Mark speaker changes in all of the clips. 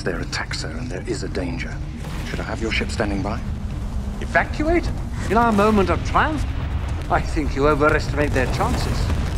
Speaker 1: is their attack, sir, and there is a danger. Should I have your ship standing by?
Speaker 2: Evacuate? In our moment of triumph? I think you overestimate their chances.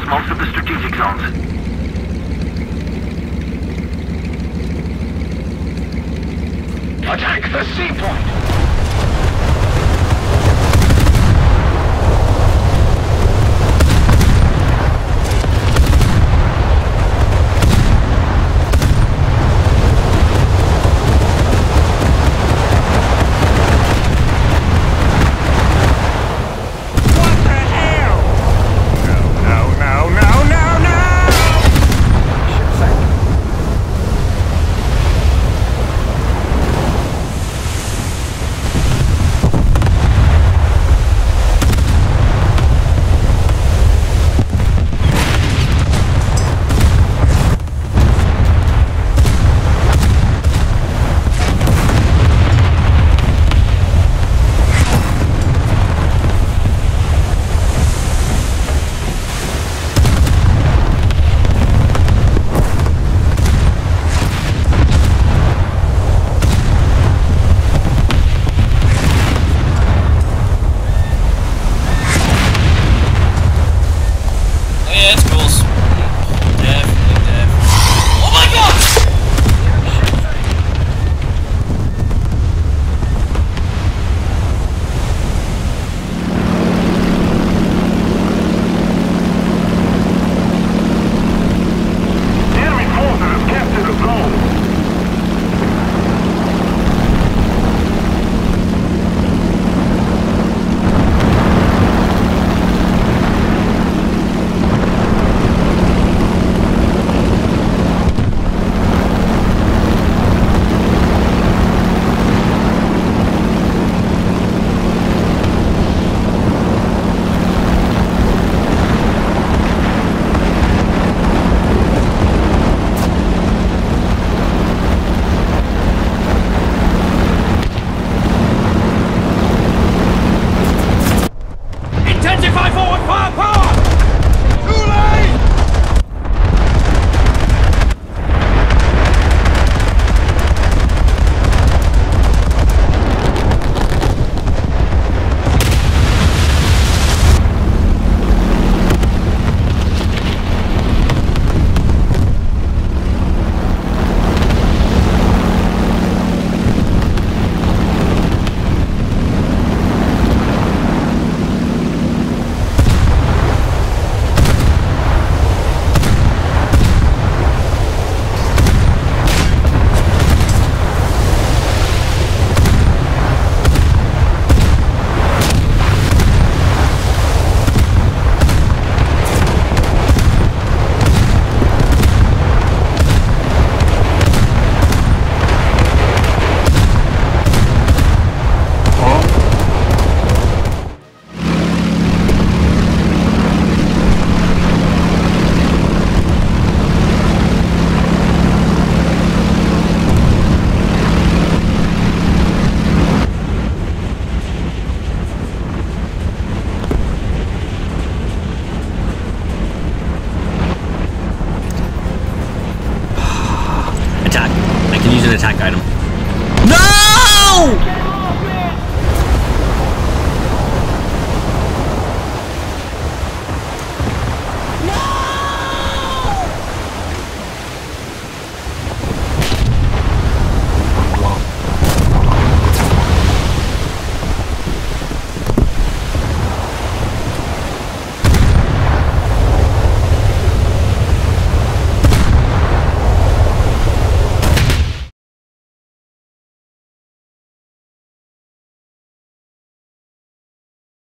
Speaker 3: Controls most of the strategic zones.
Speaker 4: Attack the sea